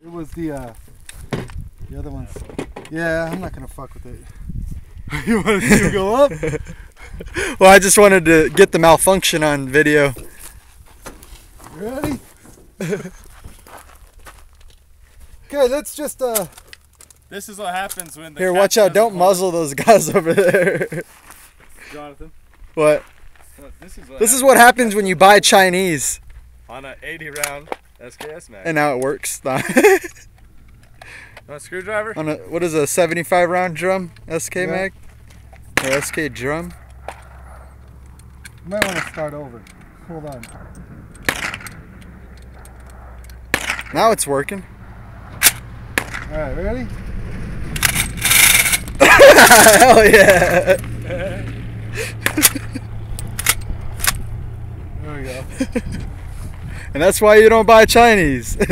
It was the uh, the other ones. Yeah, I'm not gonna fuck with it. you want to see it go up? Well, I just wanted to get the malfunction on video. Ready? okay, let's just uh. This is what happens when the Here, watch out! Don't hold- muzzle those guys over there. Jonathan. What? look, This is what This is what happens when you buy Chinese, on an 80 round SKS mag. and now it works. Want a screwdriver? On a what is a 75 round drum SK Yeah. mag or SK drum? You might want to start over. Hold on. Now it's working. All right, ready? Hell yeah! There we go. And that's why you don't buy Chinese.